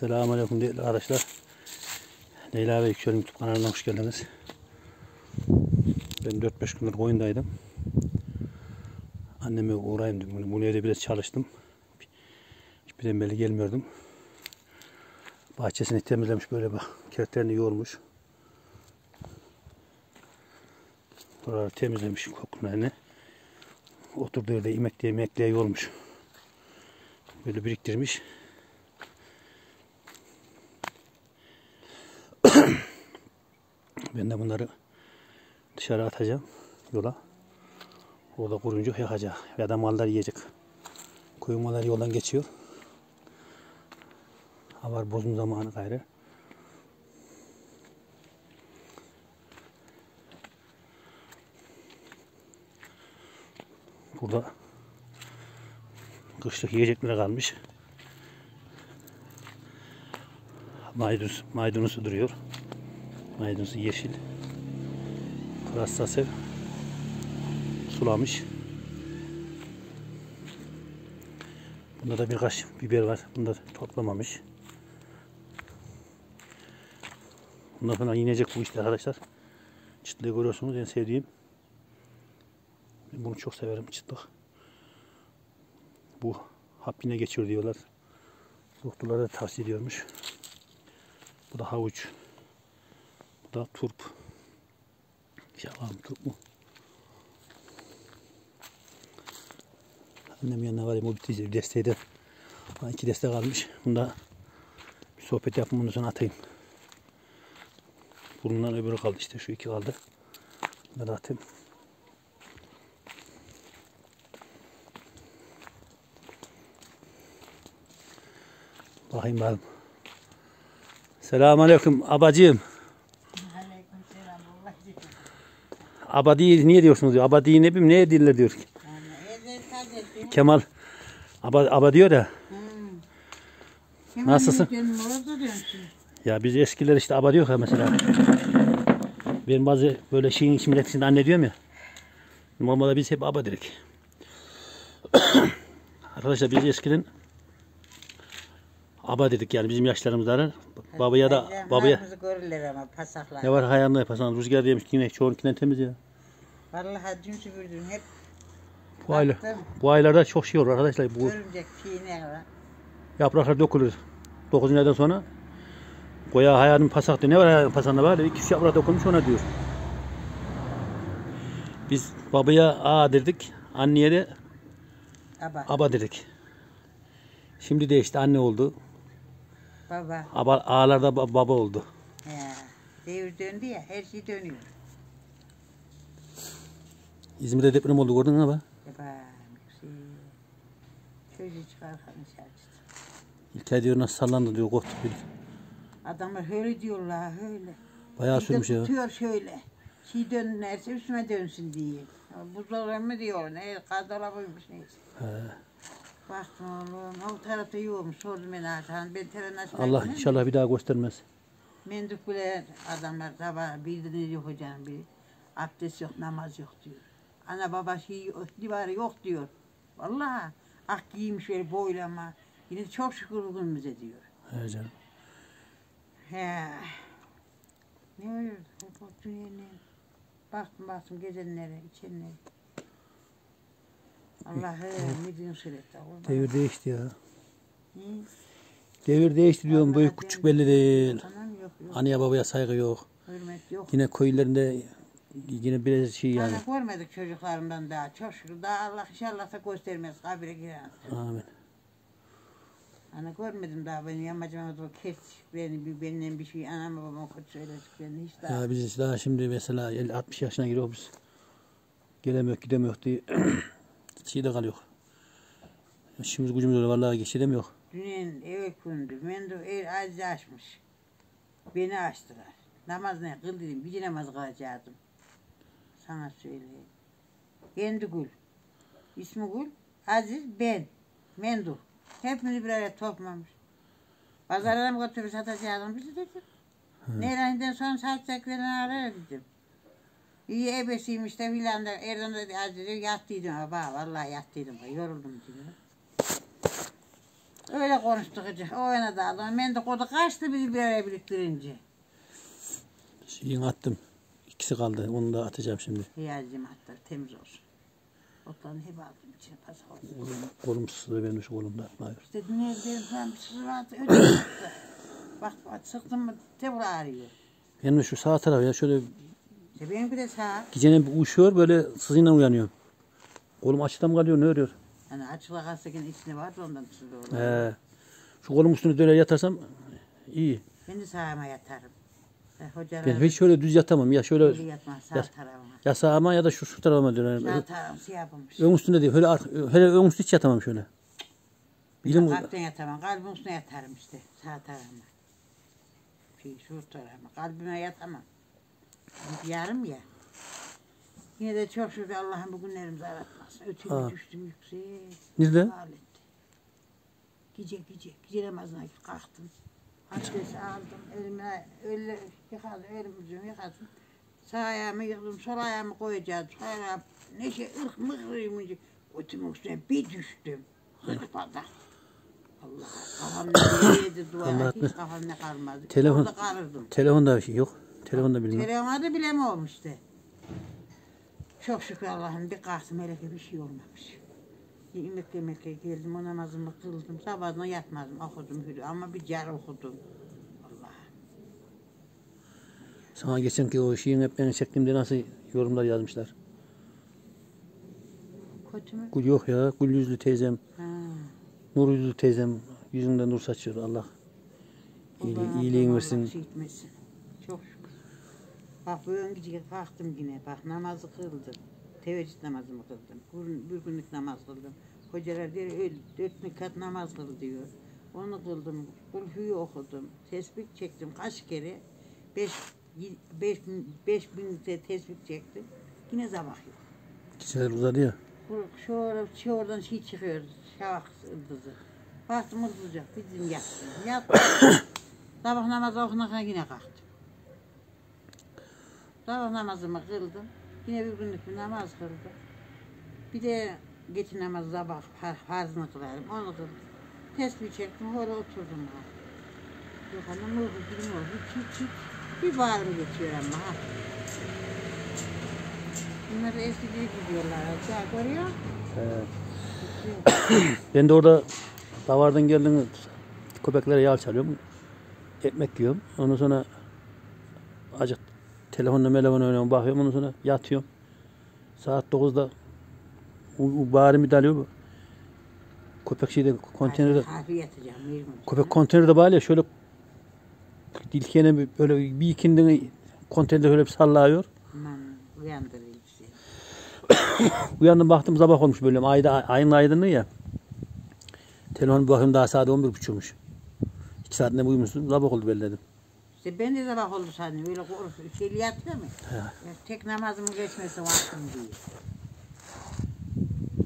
Selamünaleyküm değerli arkadaşlar. Leyla ve Yüksel YouTube kanalına hoş geldiniz. Ben 4-5 gündür koyundaydım. Anneme uğrayayım dedim. Bunu, evde biraz çalıştım. Hiçbirden belli gelmiyordum. Bahçesini temizlemiş böyle bak. Kertlerini yoğurmuş. Buraları temizlemiş kokunlarını. Oturduğu yerde imekliye imekliye yormuş. Böyle biriktirmiş. Ben de bunları dışarı atacağım yola. Orada kurunca yakacak. Ya da mallar yiyecek. Koyun mallar yoldan geçiyor. Hava bozum zamanı gayrı. Burada kışlık yiyecekleri kalmış. Maydanoz, maydanozu duruyor. Maydanozu yeşil. Pırasası sulamış. Bunda da birkaç biber var. Bunu da toplamamış. Bundan sonra yiyecek bu işte arkadaşlar. Çıtlığı görüyorsunuz en sevdiğim. Ben bunu çok severim çıtlık. Bu hap yine geçiyor diyorlar. Doktorlar da tavsiye ediyormuş. Bu da havuç. Bu da turp. Şavam turp mu? Annem yanına var ya bu bir desteği de. Bana iki destek almış. Bunda bir sohbet yapayım bundan sonra atayım. Bundan öbürü kaldı işte şu iki kaldı. Bunları atayım. Bakayım bakalım. Selamünaleyküm abacığım. Abadi niye diyorsunuz diyor. Abadi ne bileyim ne edirler diyor. Kemal aba, aba diyor ya. Nasılsın? Ya biz eskiler işte aba diyor ya mesela. Ben bazı böyle şeyin için millet için anne diyorum ya. Normalde biz hep aba dedik. Arkadaşlar biz eskiden aba dedik yani bizim yaşlarımızda babaya da babaya görürler ama pasaklar. ne var hayalini yaparsan rüzgar demiş yine çoğunkinden temiz ya. Vallahi dün süpürdüm hep Bu aylar, bu aylarda çok şey olur arkadaşlar. Bu örümcek fiine var. yapraklar dökülür. 9. aydan sonra koya hayalin pasakta ne var hayalin pasakta var? İki yaprak dokunmuş ona diyor. Biz babaya a dedik. Anneye de Aba, aba dedik. Şimdi de işte anne oldu. Baba. Aba, ağalarda ba- baba oldu. He. Devir döndü ya her şey dönüyor. İzmir'de deprem oldu gördün mü baba? Baba. Şey. Çocuğu çıkarken çalıştı. İlkay diyor nasıl sallandı diyor korktu. bir. Adamlar öyle diyorlar öyle. Bayağı Bir de sürmüş ya. tutuyor şöyle. Şey dönerse üstüme dönsün diye. Buzdolabı mı diyor ne kardolabıymış neyse. Baktım oğlum o tarafta yokmuş sordum ben Hakan. Ben terenasına Allah inşallah bir daha göstermez. Menduk bile adamlar sabah bildiğiniz yok hocam biri. Abdest yok namaz yok diyor. Ana baba şey divarı yok diyor. Vallahi ak giymiş öyle boylama. Yine çok şükür bugünümüze diyor. He canım. He. Ne dünyanın. Baktım baktım gezenlere, içenlere. Allah'ım ne diyorsun. Devir değişti ya. Hı? Devir değişti diyorum. Büyük küçük belli değil. Tamam yok yok. Anneye babaya saygı yok. Hürmet yok. Yine köylerinde yine biraz şey yani. Yani görmedik çocuklarımdan daha. Çok şükür. Daha Allah inşallah da göstermez kabire giren. Amin. Ana görmedim daha beni yamacıma da kes beni bir benden bir şey anama babama kötü söyledik beni hiç daha. Ya biz daha şimdi mesela 50 60 yaşına giriyoruz. Gelemiyor, gidemiyor diye şeyde kalıyor. İşimiz gücümüz öyle vallahi geçiremiyor. Dünyanın eve kundu. Ben de ev aciz açmış. Beni açtılar. Namaz ne kıl dedim. Bir namaz kılacaktım. Sana söyleyeyim. Kendi gül. İsmi gül. Aziz ben. Mendu. Hepimizi bir araya toplamış. Pazarlara mı götürüp satacaktım bizi dedim. Nereden sonra satacak beni arar dedim. İyi ebesiymiş de filan da Erdoğan da diyor, yattıydım baba. Vallahi yattıydım. Yoruldum diyor. Öyle konuştuk hacı. O yana daldım. Ben de kodu kaçtı bizi bir araya biriktirince. Şeyini attım. İkisi kaldı. Onu da atacağım şimdi. Hiyacım hatta temiz olsun. Otlarını hep aldım içine pasak olsun. Kolum sızdı benim şu kolumda atmıyor. İşte dünya gidelim falan bir sürü vardı. Öyle çıktı. Bak bak sıktım mı tebur ağrıyor. Benim şu sağ taraf ya şöyle İşte benimki de sağ. gecenin uyuşuyor böyle sızıyla uyanıyorum. Kolum açıkta mı kalıyor ne örüyor? Hani açık kalsaken içine vardı ondan olur. He. Şu kolum üstüne böyle yatarsam iyi. Ben de sağıma yatarım. E, hocalar Ben hiç şöyle düz yatamam ya şöyle öyle yatmaz sağ tarafıma. ya sağıma ya da şu şu tarafa dönerim. Sağ tarafım siyah yapılmış. Ön üstünde değil. Öyle, öyle ön üstü hiç yatamam şöyle. Bilim Kalpten yatamam. Kalbin üstüne yatarım işte. Sağ tarafıma. Şey, şu tarafıma. Kalbime yatamam. Yarım ya. Yine de çok şükür Allah'ım bu günlerimizi aratmasın. Ötümü Ha. düştüm yüksek. Nerede? Gece gece. Gece namazına kalktım. Abdest aldım. Elime öyle yıkadım. Elimi yüzümü yıkadım. Sağ ayağımı yıkadım. Sol ayağımı koyacağım. Sol ayağım neşe ırk mıkrıymış. Ötümün üstüne bir düştüm. Hırpada. Allah kafam ne dua. Hiç kafam ne kalmadı. Telefon-. Telefonda bir şey yok. Telefonda bilmem. Telefona da bilem işte. Çok şükür Allah'ım bir kalktım hele ki bir şey olmamış. Yemek yemekle geldim o namazımı kıldım. Sabahına yatmadım okudum hürü ama bir car okudum. Sana geçen ki o şeyin hep beni çektiğimde nasıl yorumlar yazmışlar. Kötü mü? Gül yok ya. Gül yüzlü teyzem. Ha. Nur yüzlü teyzem. Yüzünden nur saçıyor Allah. İyiliğin olduğum versin. Allah şey etmesin. Çok şükür. Bak bu ön gece kalktım yine. Bak namazı kıldım. Teveccüh namazımı kıldım. Bir, günlük namaz kıldım. Hocalar diyor öyle dört rekat namaz kıl diyor. Onu kıldım. Kulhuyu okudum. Tesbih çektim kaç kere. Beş, beş, beş bin de tesbih çektim. Yine sabah yok. Geceler uzadı Şu, or- şu oradan şey çıkıyor. Şavak ıldızı. Baktım ıldızı bizim yattım. Yattım. Sabah namazı okunarken yine kalktım. Sabah namazımı kıldım. Yine bir günlük bir namaz kıldım. Bir de geçin namazı sabah far- farzını kılarım. Onu kıldım. Tesbih çektim. Öyle oturdum. Yok anam ne oldu bilim oldu. Hiç hiç. Bir bağrım geçiyor ama ha. Bunlar da eski değil gidiyorlar. Ya görüyor? He. Ben de orada davardan geldiğinde köpeklere yağ çalıyorum. Ekmek yiyorum. Ondan sonra acık telefonla melefon oynuyorum bakıyorum. Ondan sonra yatıyorum. Saat 9'da u, u bağrımı dalıyor. Köpek şeyde konteynerde köpek konteynerde bağlı şöyle dilkene böyle bir ikindini konteynerde şöyle bir sallıyor. Sizi. Uyandım baktım sabah olmuş böyle ayda ayın aydınlığı ya. Telefon bakıyorum daha saat 11.30'muş. 2 saat ne uyumuşsun sabah oldu belli dedim. İşte ben de sabah oldu sandım. Öyle korkup şeyli mu? He. Ya Tek namazımın geçmesi vaktim değil.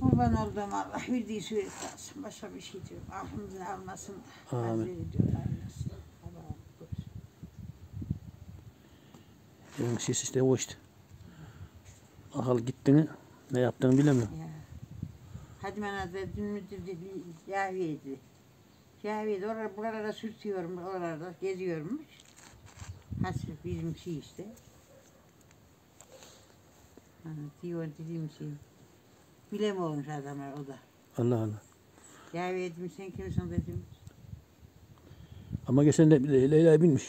Kurban olduğum Allah bildiği suret alsın. Başka bir şey diyorum. Aklımızı almasın. Amin. Benim şey işte o işte. Akıl gittiğini ne yaptığını bilemiyorum. Ya. Hadi bana da dün müdür dedi. Yahviydi. Yahviydi. Oralara, buralara sürtüyorum. Oralarda geziyormuş. Hasret bizim şey işte. Hani diyor dediğim şey. Bilemiyormuş adamlar o da. Allah Allah. Ya dedim sen kimsin dedim. Ama geçen de Leyla binmiş.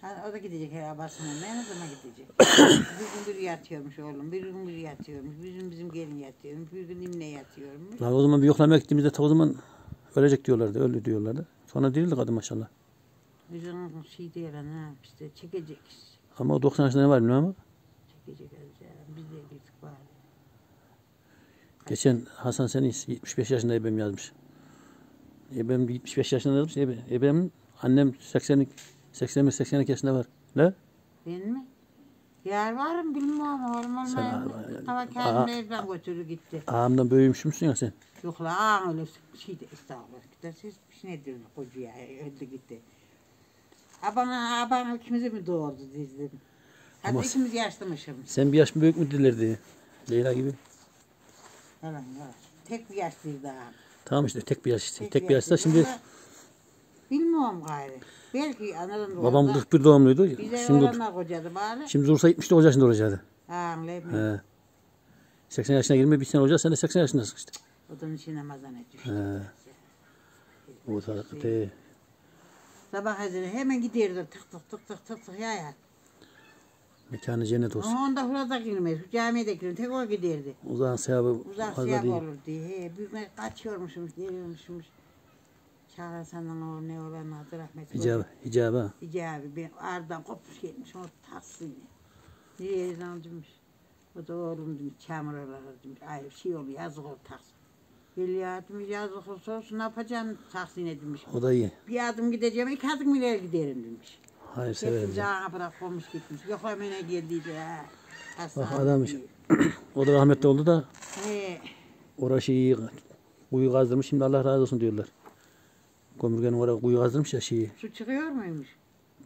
Ha, o da gidecek her babasına. Ne zaman gidecek? bir gün biri yatıyormuş oğlum. Bir gün biri yatıyormuş. Gün bizim gelin yatıyormuş. Bir gün İmne yatıyormuş. Lan o zaman bir yoklamaya gittiğimizde o zaman ölecek diyorlardı. Öldü diyorlardı. Sonra dirildi kadın maşallah. Bizim şey değil ha işte çekecek. Ama o 90 yaşında ne var bilmiyorum ama. Çekecek alacağım. Biz de gittik bari. Geçen Hasan seni 75 yaşında ebem yazmış. Ebem 75 yaşında yazmış. Ebe, ebem annem 80 80 82 yaşında var. Ne? Ben mi? Yer var mı bilmiyorum. Orman Sen- mı? Hava Aa. kendini evden götürü gitti. Ağamdan büyümüş müsün ya sen? Yok la öyle şey de estağfurullah. Gidersiz bir şey nedir koca ya öldü gitti. Abana abana ikimizi mi doğurdu dedim. Hadi Ama- ikimiz yaşlamışım. Sen bir yaş mı büyük mü dillerdi? Leyla gibi. Yalan yalan. Tek bir yaşlıydı ağam. Tamam işte tek bir yaş işte. Tek Tek bir yaşta şimdi Bilmiyorum gayrı. Belki anadan doğdu. babam 41 doğumluydu. Bize Şimdi oranlar kocadı bari. şimdi olsa 79 yaşında olacaktı. Ha anlayayım. He. 80 yaşına girme bir sene olacak. Sen de 80 yaşındasın işte. Odun için Ramazan'a düştü. He. O tarafta. Sabah ezanı hemen giderdi tık tık tık tık tık tık ya ya. Mekanı cennet olsun. Ama onda hurada girmez. Camiye de girmez. Tek o giderdi. Uzağın sevabı Uzak fazla siyah değil. olur diye. He, büyüme kaçıyormuşmuş, geliyormuşmuş. Çağırsanın o ne olan adı rahmetli. Hicabı. Hicabı. ha. Hicabi. Ben ağırdan kopmuş gelmiş. O taksini. Nereye demiş. O da oğlum demiş. Çamur olur demiş. Ay şey oluyor yazık olur taksin. Geliyor demiş yazık olsa olsun ne yapacağım taksine demiş. O da iyi. Bir adım gideceğim, iki adım ileri giderim demiş. Hayır severim. Ya. ağa bırakmış gitmiş. Yok hemen geldiydi ha. Bak diye. O da rahmetli oldu da He. orası iyi. Kuyu kazdırmış. Şimdi Allah razı olsun diyorlar. Gömürgenin oraya kuyu kazdırmış ya şeyi. Su çıkıyor muymuş?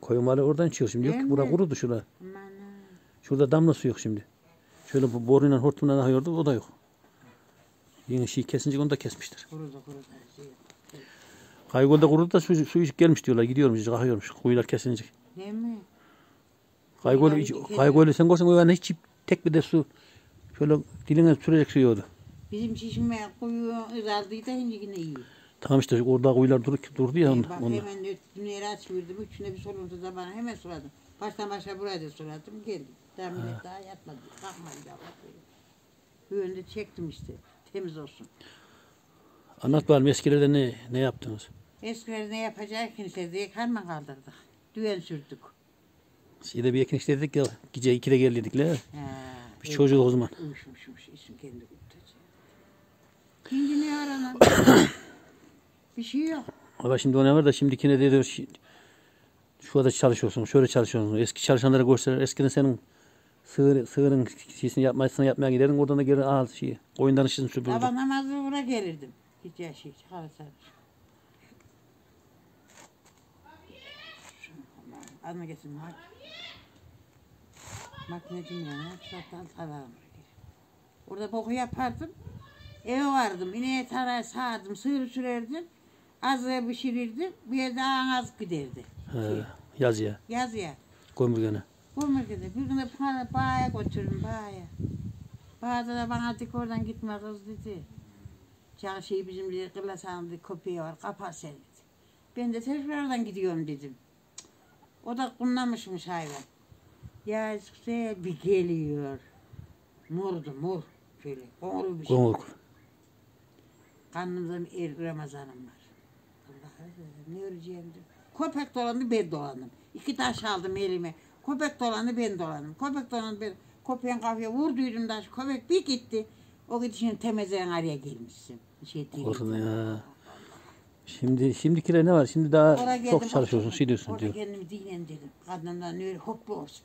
Koyun oradan çıkıyor şimdi. Yok Değil bura mi? kurudu şurada. Şurada damla su yok şimdi. Şöyle bu boruyla hortumla akıyordu o da yok. Yeni şey kesince onu da kesmişler. Kurudu kurudu. Şey. Kaygolda kurudu da su, su içip gelmiş diyorlar. Gidiyormuş, kalkıyormuş. Kuyular kesilince. Değil mi? Kaygol, kaygolu sen görsen o hiç tek bir de su şöyle diline sürecek su yoktu. Bizim şişme kuyu ızaldıydı şimdi yine iyi. Tamam işte orada kuyular dur, durdu ya Ee. Bak onda. hemen üstüne açıyordum. Üçüne bir soluntu da bana hemen suladım. Baştan başa buraya da suladım. Geldim. Daha millet daha yatmadı. Bu yönde çektim işte. Temiz olsun. Anlat bakalım eskilerde ne, ne yaptınız? Eskiler ne yapacak kimse diye karma kaldırdık. Düğen sürdük. Şeyde bir ekin işledik ya gece 2'de geldik la. Biz çocuğuz o zaman. Uyuşmuşmuş isim kendi kurtacak. Şimdi ne aranan? bir şey yok. Ama şimdi o ne var da şimdikine de diyor şi- şurada çalışıyorsun, şöyle çalışıyorsun. Eski çalışanlara gösterir. Eskiden senin sığır, sığırın şeysini yapmasını yapmaya giderdin. Oradan da geri al şeyi. Oyundan işini süpürdün. Sabah namazı buraya gelirdim. Hiç yaşayı çıkarsan. Alma getir mak. Makinecim yani. Zaten tararım. Orada boku yapardım. Eve vardım. İneğe tarar sağardım. Sığır sürerdim. Azıya pişirirdim. Bir yerde az giderdi. He, yaz ya. Yaz ya. Gömürgene. Gümrükede bir gün de bana bağa götürdüm bağa. Bağda da bana dik oradan gitme kız dedi. Çarşıyı bizim bir kırlasan bir köpeği var kapar sen dedi. Ben de tekrar oradan gidiyorum dedim. O da kumlamışmış hayvan. Ya güzel bir geliyor. Mordu mor. Şöyle boğulu bir şey. Karnımda bir er, Ramazanım var. Allah'ım ne öreceğim. Köpek dolandı ben dolandım. İki taş aldım elime. Köpek dolandı ben dolandım. Köpek dolandı ben. Köpeğin kafaya vurduydum taş. Köpek bir gitti. O gidişin temizleyen araya gelmişsin. Bir şey değil. Korkun ya. Şimdi şimdikiler ne var? Şimdi daha Oraya geldim, çok çalışıyorsun, şey diyorsun diyor. kendimi dinlendirdim. Kadınımdan öyle hoplu olsun.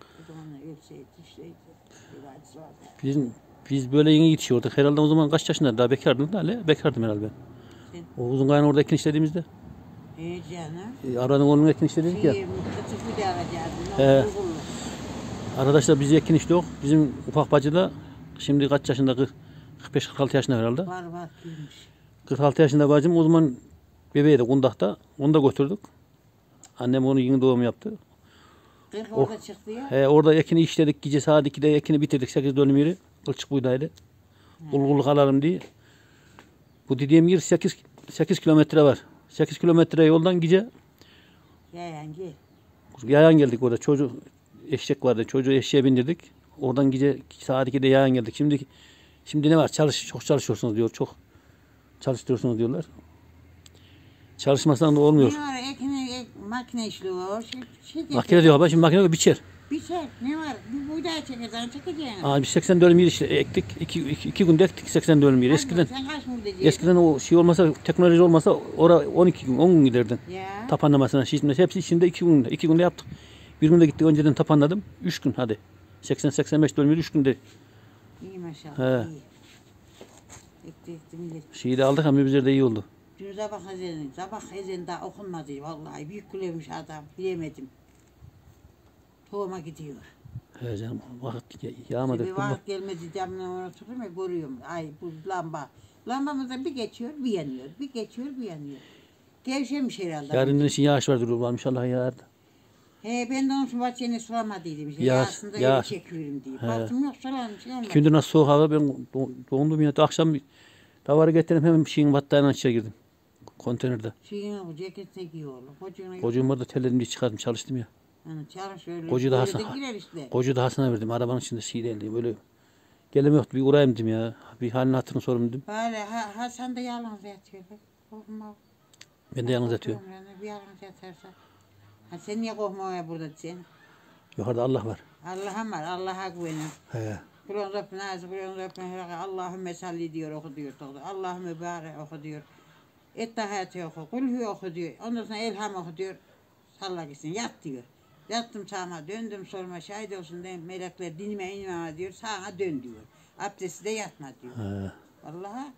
O zaman ölseydi işteydi. Biz, biz böyle yeni yetişiyorduk. Herhalde o zaman kaç yaşında? Daha bekardın da hele. Bekardım herhalde ben. O uzun kayan orada işlediğimizde. Ee canım. E, aradın onun ekin işledik ya. Şey, kıtık bir de. He. Ne oldu? Arkadaşlar biz ekin işte yok. Bizim ufak bacı da şimdi kaç yaşında? 45-46 yaşında herhalde. Var var giymiş. 46 yaşında bacım o zaman bebeğiydi kundakta. Onu da götürdük. Annem onu yeni doğum yaptı. Kırk Oh. orada çıktı ya. He, orada ekini işledik. Gece saat 2'de ekini bitirdik. 8 dönüm yeri. Kılçık buğdaydı. Bulgurluk alalım diye. Bu dediğim yer 8, 8 kilometre var. 8 kilometre yoldan gece Yayan gel. yayan geldik orada. Çocuk eşek vardı. Çocuğu eşeğe bindirdik. Oradan gece saat 2'de yayan geldik. Şimdi şimdi ne var? Çalış, çok çalışıyorsunuz diyor. Çok çalıştırıyorsunuz diyorlar. Çalışmasan da olmuyor. Ne var ekine ek, makine işliyor. Şey, şey Makine diyor baba şimdi makine biçer. Bir şey ne var? Bir buğday çekeceksin çekeceksin. Aa, biz 80 dönüm yer işte ektik. 2 iki, iki günde ektik 80 dönüm yer. Eskiden Sen kaç eskiden o şey olmasa teknoloji olmasa ora 12 gün 10 gün giderdin. Ya. Tapanlamasına şişmesi hepsi içinde 2 günde. 2 günde yaptık. Bir günde gittik önceden tapanladım. 3 gün hadi. 80 85 dönüm yer 3 günde. İyi maşallah. He. iyi. Ekti ekti millet. Şeyi de aldık ama bizler de iyi oldu. Dün sabah ezeni, sabah ezeni daha okunmadı vallahi. Büyük gülemiş adam. Bilemedim. Tohuma gidiyor. He canım vakit ya- yağmadı. Bir vakit gelmedi camdan oturdum ya görüyorum. Ay bu lamba Lambamızda bir geçiyor, bir yanıyor. Bir geçiyor, bir yanıyor. Gevşemiş herhalde. Yarın için yağış var duruyor inşallah yağar. He ben de onun için bahçeni sulamadıydım. İşte. Yağ- Yağsında yağ- çekiyorum diye. He. Baktım yok sulamış. İki gündür nasıl soğuk hava ben do- dondum ya. Akşam davarı getirdim hemen bir şeyin battaniyenin içine girdim. Konteynerde. Şeyin bu ceketine giyiyor oğlum. Kocuğuna Kocuğum orada tellerimi çıkardım çalıştım ya. Yani öyle. Kocu da öyle Hasan- işte. Kocu da Hasan'a verdim. Arabanın içinde şey değildi. Böyle gelem yoktu. Bir uğrayayım dedim ya. Bir halini hatırını sorayım dedim. Böyle ha, Hasan da yalnız yatıyor. Korkma. Ben de yalnız yatıyorum. Yani, Bir yalnız yatarsa. Ha sen niye korkmaya burada sen? Yukarıda Allah var. Allah'a var. Allah'a güvenin. He. Kur'an Rabbine azı, Kur'an Rabbine hıraka, Allahümme salli diyor oku diyor. Allahümme bari oku diyor. Ettehati oku, kulhü oku diyor. Ondan sonra elham oku diyor. Salla gitsin, yat diyor. Yattım sağıma, döndüm sorma, şahit olsun de melekler dinime inmeme diyor. Sağa dön diyor. Abdesti de yatma diyor. He. Vallahi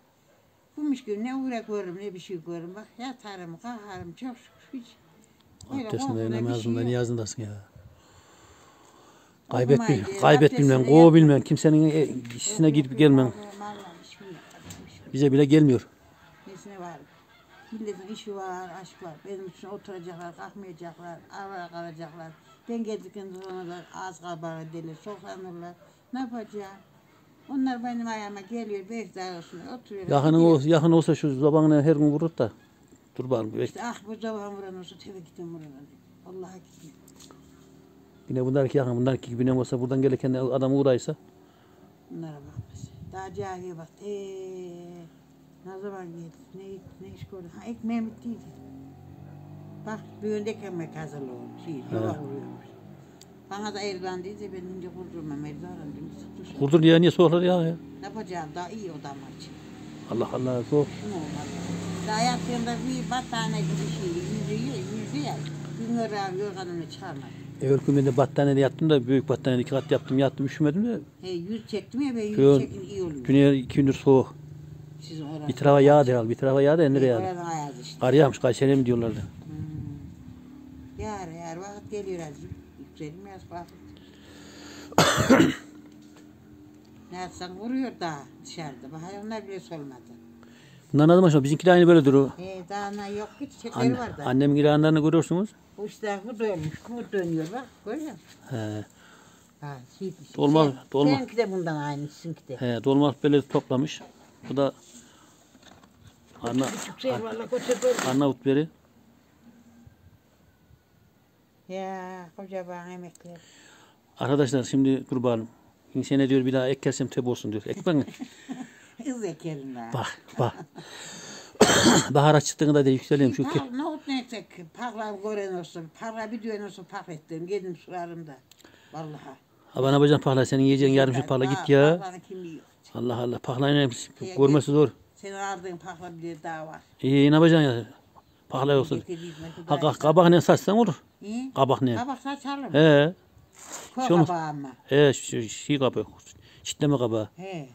Gümüş gün ne uğra görürüm ne bir şey görürüm. Bak yatarım, kalkarım çok şükür hiç. Abdestinde namazında şey niyazındasın ya. Kaybet bil, kaybet bilmem, kov bilmem, kimsenin e, işine gidip gelmem. Bize bile gelmiyor. Milletin işi var, aşk var. Benim için oturacaklar, kalkmayacaklar, avara kalacaklar. Ben geldikten sonra da ağız kabağı delir, soklanırlar. Ne yapacağım? Onlar benim ayağıma geliyor, beş daha olsun, oturuyorlar. Yakının, gidiyor. o, yakın olsa şu zabanına her gün vurur da. Dur bakalım. bekle. İşte ah bu zaman vuran olsa teve gittim vuran. Allah'a gittim. Yine bunlarki yakın, bunlarki gibi ne olsa buradan gelirken adam uğraysa. Bunlara bakmaz. Daha cahiliye bak. Eee ne zaman geldi? Ne, ne iş gördü? Ha ekmeğim bittiydi. Bak düğündeki ekmek hazırlıyormuş. Şey, yola vuruyormuş. Bana da Erdoğan deyince ben ince kurdurmam Erdoğan dedim. Sıktı Kurdur ya niye soğuklar ya ya. Ne yapacağım daha iyi odamlar için. Allah Allah soğuk. Şunu olmaz. Daha yattığımda bir battaniye gibi şey yüzüyor, yüzüyor. Gün örer yorganını çıkarmadım. Evvel gün ben de battaniyede yattım da büyük battaniyede iki kat yaptım yattım üşümedim de. He yüz çektim ya ben yüz çekin iyi oluyor. Güney iki gündür soğuk. Orası. Bir tarafa yağdı herhalde bir tarafa yağdı nereye yağdı. Oradan ayaz işte. Kar yağmış Kayseri'ye mi diyorlardı. Hmm. Yar yar vakit geliyor azim. Yükselim yaz vakit. ne yapsan vuruyor daha dışarıda. Bak onlar bile solmadı. Bunlar ne zaman sonra bizimki de aynı böyle duruyor. He daha ne yok ki çiçekleri Anne, var da. annemin ilanlarını görüyorsunuz. Bu işte bu dönmüş, bu dönüyor bak. Görüyor musun? He, Ha, şey, Dolma- sen, dolma. Seninki de bundan aynı, sizinki de. he, dolmalık böyle toplamış. Bu da Götür Arnavut beri. Ya kocaman emekler. Arkadaşlar şimdi kurbanım. İnsan ne diyor bir daha ekersem tep olsun diyor. Ekmek mi? Kız ekerim ben. Bak bak. Bahara çıktığında da yükseleyim şu ki. Ne ot ne etsek, parla gören olsun, parla bir düğün olsun pak ettim, geldim sularım da. Vallahi. Ha bana bacan pahla senin yiyeceğin yarım şu pahla git ya. Allah Allah pahlayın görmesi zor. Senin aldığın pakla bir daha var. İyi ne yapacaksın ya? Pahla yoksa. Ha daha ka- kabak ne satsan olur. iyi. Kabak ne? Kabak saçalım. He. Koy olmaz. kabağı ama. He şu şey kabağı. Çitleme kabağı. He.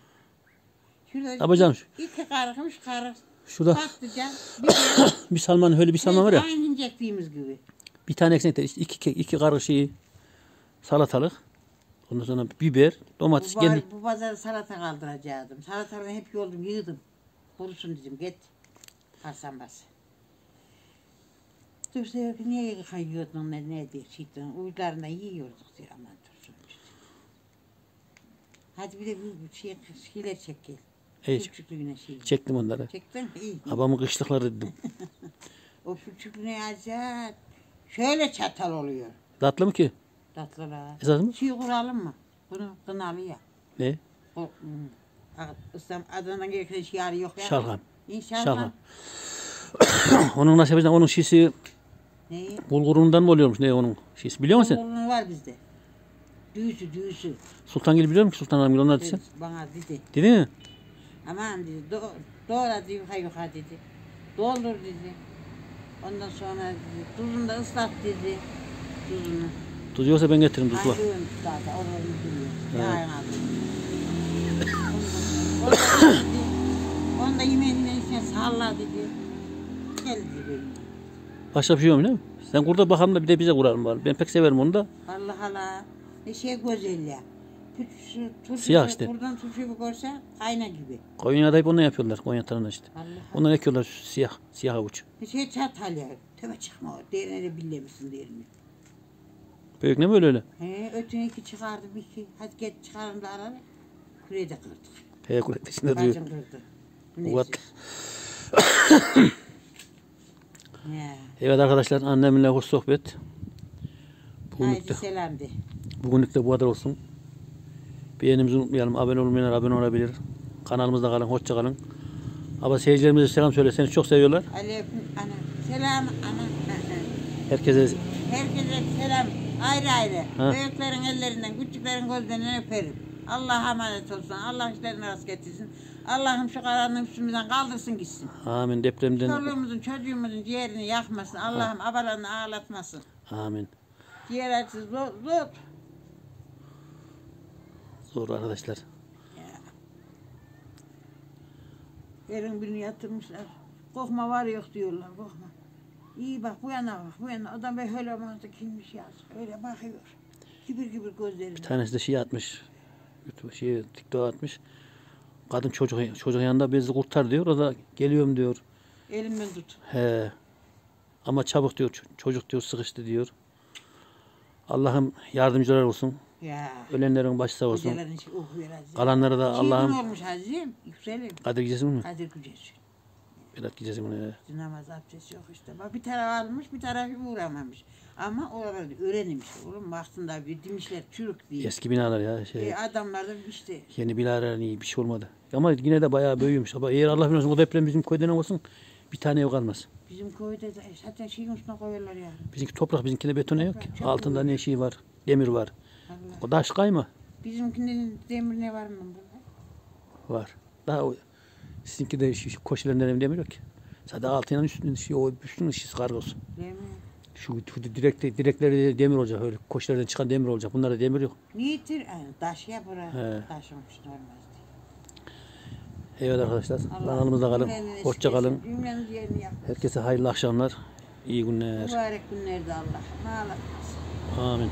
Şurada Yapacağım şu. iki karık, üç karık. Şurada Patlıcan, biber. bir salman öyle bir salman var ya. Aynı inecektiğimiz gibi. Bir tane de işte iki, iki karış şeyi salatalık. Ondan sonra biber, domates Bu, kendi. bu pazarı salata kaldıracaktım. Salataları hep yoldum, yığdım. Kurusun dedim, git. Hasan bas. Dur diyor ki niye kayıyordun ne, ne diyor şeyden. Uylarına yiyorduk diyor aman dursun. Hadi bir de bir şey, şeyler çek gel. Ey, Küçüklüğüne şey. çektim onları. Çektin mi? İyi. Babamın kışlıkları dedim. O küçüklüğüne acayip. Şöyle çatal oluyor. Tatlı mı ki? Tatlılar. Esas mı? Şey kuralım mı? Bunu kınalı ya. Ne? O, hmm. İslam Adana'dan gereken şiarı yok ya. Şalgam. İnşallah. Şalgam. onun nasıl yapacaksın? Onun şişi Neyi? bulgurundan mı oluyormuş? Ne onun şişi? Biliyor musun? Oğlunun var bizde. Düğüsü düğüsü. Sultangil biliyor musun? Sultan Hanım onlar desin. Bana dedi. Dedi mi? Aman dedi. Do doğra dedi yuka dedi. Doldur dedi. Ondan sonra dedi. Tuzunu da ıslat dedi. Tuzunu. Tuz yoksa ben getiririm tuz var. Zaten oraları duruyor. Evet. Altında. Onu da yemeğinden içine salla dedi. Gel dedi. Başka bir şey yok değil mi? Sen kurda bakalım da bir de bize kuralım bari. Ben pek severim onu da. Allah Allah. Ne şey güzel ya. Siyah işte. Buradan turşu bir görse kayna gibi. Konya'da hep onu yapıyorlar. Konya tarafında işte. Allah Onlar ekiyorlar siyah, siyah avuç. Bir şey çatal ya. Tövbe çıkma o. Derine de billemişsin derini. Büyük ne böyle öyle? He, ötünü iki çıkardım iki. Hadi git çıkarım da alalım. Küreyi de kırdık. He kulak içinde duruyor. Uvat. Evet arkadaşlar annemle hoş sohbet. De. bugünlük de bu kadar olsun. Beğenimizi unutmayalım. Abone olmayanlar abone olabilir. Kanalımızda kalın. Hoşça kalın. Ama seyircilerimize selam söyle. Seni çok seviyorlar. Aleyküm ana. Selam ana. Herkese Herkese selam. Ayrı ayrı. Ha. Büyüklerin ellerinden, küçüklerin gözlerinden öperim. Allah'a emanet olsun. Allah işlerini rast getirsin. Allah'ım şu karanlığı üstümüzden kaldırsın gitsin. amin depremden Çoluğumuzun, çocuğumuzun ciğerini yakmasın. Allah'ım abalarını ağlatmasın. amin. Ciğer acısı zor, zor. Zor arkadaşlar. Yerin birini yatırmışlar. Korkma var yok diyorlar, korkma. İyi bak bu yana bak, bu yana. Adam be öyle kimmiş yaz. Öyle bakıyor. Kibir kibir gözleri. Bir tanesi de şey atmış. YouTube şey TikTok atmış. Kadın çocuk çocuk yanında bizi kurtar diyor. O da geliyorum diyor. Elimden tut. He. Ama çabuk diyor. Çocuk diyor sıkıştı diyor. Allah'ım yardımcılar olsun. Ya. Ölenlerin başı sağ olsun. Hazim. Kalanlara da Allah'ım. Allah'ım olmuş Hazim. Yükselim. Kadir gecesi mi? Kadir Gücesi. Berat mi? İşte namaz abdesti yok işte. Bak bir taraf almış bir tarafı uğramamış. Ama oralarda öğrenmiş. Oğlum baktığında bir demişler çürük diye. Eski binalar ya. Şey, E, adamlar da işte Yeni binalar iyi bir şey olmadı. Ama yine de bayağı büyümüş. Ama eğer Allah bilmesin o deprem bizim köyden olsun bir tane ev kalmaz. bizim köyde de zaten şeyin üstüne koyuyorlar ya. Bizimki toprak bizimkinde betone yok ki. Altında ne şey var? Demir var. Allah. O taş kayma Bizimkinin demir ne var mı var. Daha o, sizinki de şu, şu koşularında demir yok ki. Sadece altından üstünün şey, o üstünün şişi kargosu. Mi? Şu, şu direkt, direkleri de demir olacak. Öyle koşulardan çıkan demir olacak. Bunlarda demir yok. Niyetir? Yani taş ya bura. He. Taşımış normalde. Evet arkadaşlar. Kanalımızda kalın. Hoşça kalın. Herkese hayırlı akşamlar. iyi günler. Mübarek günlerde Allah. Amin.